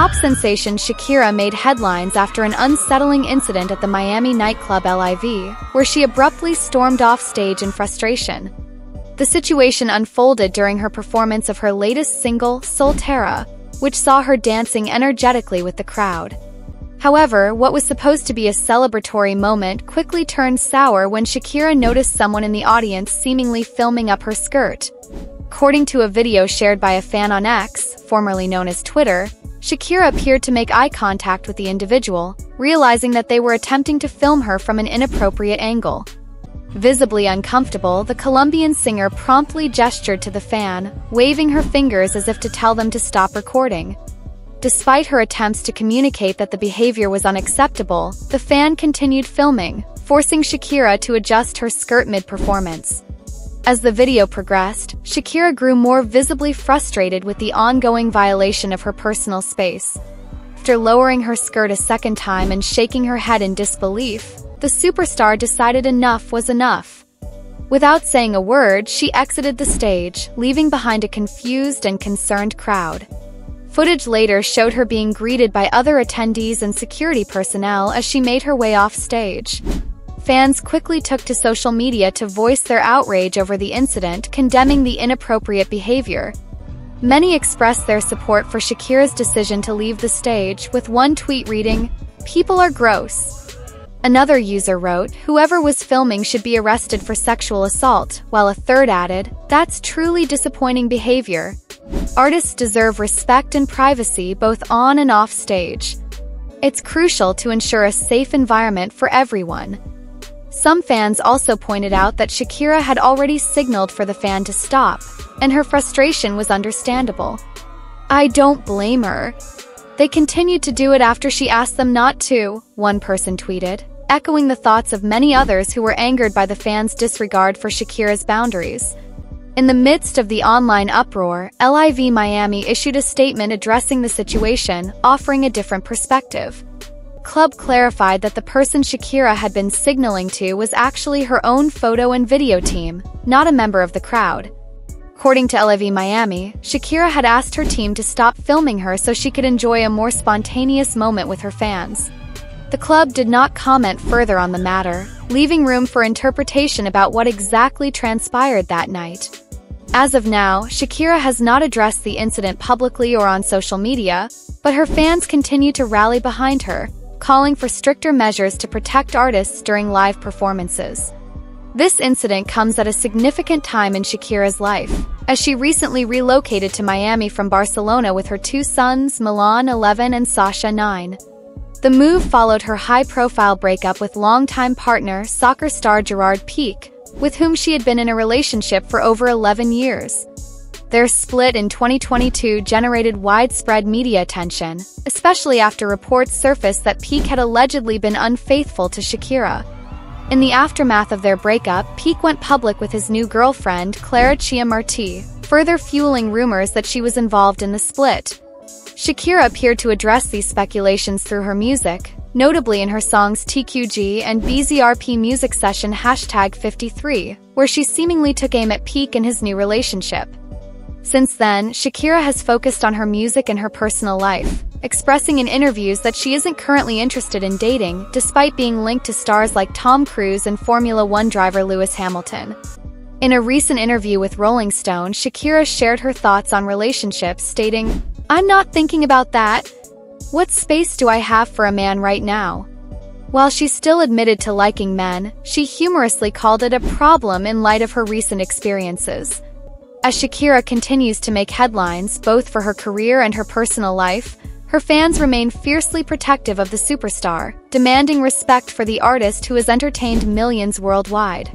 Pop sensation Shakira made headlines after an unsettling incident at the Miami nightclub LIV, where she abruptly stormed off stage in frustration. The situation unfolded during her performance of her latest single, Soltera, which saw her dancing energetically with the crowd. However, what was supposed to be a celebratory moment quickly turned sour when Shakira noticed someone in the audience seemingly filming up her skirt. According to a video shared by a fan on X, formerly known as Twitter, Shakira appeared to make eye contact with the individual, realizing that they were attempting to film her from an inappropriate angle. Visibly uncomfortable, the Colombian singer promptly gestured to the fan, waving her fingers as if to tell them to stop recording. Despite her attempts to communicate that the behavior was unacceptable, the fan continued filming, forcing Shakira to adjust her skirt mid-performance. As the video progressed, Shakira grew more visibly frustrated with the ongoing violation of her personal space. After lowering her skirt a second time and shaking her head in disbelief, the superstar decided enough was enough. Without saying a word, she exited the stage, leaving behind a confused and concerned crowd. Footage later showed her being greeted by other attendees and security personnel as she made her way off stage. Fans quickly took to social media to voice their outrage over the incident, condemning the inappropriate behavior. Many expressed their support for Shakira's decision to leave the stage, with one tweet reading, People are gross. Another user wrote, whoever was filming should be arrested for sexual assault, while a third added, that's truly disappointing behavior. Artists deserve respect and privacy both on and off stage. It's crucial to ensure a safe environment for everyone. Some fans also pointed out that Shakira had already signaled for the fan to stop, and her frustration was understandable. I don't blame her. They continued to do it after she asked them not to, one person tweeted, echoing the thoughts of many others who were angered by the fans' disregard for Shakira's boundaries. In the midst of the online uproar, LIV Miami issued a statement addressing the situation, offering a different perspective. Club clarified that the person Shakira had been signaling to was actually her own photo and video team, not a member of the crowd. According to LIV Miami, Shakira had asked her team to stop filming her so she could enjoy a more spontaneous moment with her fans. The club did not comment further on the matter, leaving room for interpretation about what exactly transpired that night. As of now, Shakira has not addressed the incident publicly or on social media, but her fans continue to rally behind her, calling for stricter measures to protect artists during live performances. This incident comes at a significant time in Shakira's life, as she recently relocated to Miami from Barcelona with her two sons, Milan 11 and Sasha 9. The move followed her high-profile breakup with longtime partner, soccer star Gerard Piqué, with whom she had been in a relationship for over 11 years. Their split in 2022 generated widespread media attention, especially after reports surfaced that Piqué had allegedly been unfaithful to Shakira. In the aftermath of their breakup, Piqué went public with his new girlfriend, Clara Chia Marti, further fueling rumors that she was involved in the split. Shakira appeared to address these speculations through her music, notably in her songs TQG and BZRP music session hashtag 53, where she seemingly took aim at Piqué and his new relationship. Since then, Shakira has focused on her music and her personal life, expressing in interviews that she isn't currently interested in dating, despite being linked to stars like Tom Cruise and Formula One driver Lewis Hamilton. In a recent interview with Rolling Stone, Shakira shared her thoughts on relationships, stating, I'm not thinking about that. What space do I have for a man right now? While she still admitted to liking men, she humorously called it a problem in light of her recent experiences. As Shakira continues to make headlines both for her career and her personal life, her fans remain fiercely protective of the superstar, demanding respect for the artist who has entertained millions worldwide.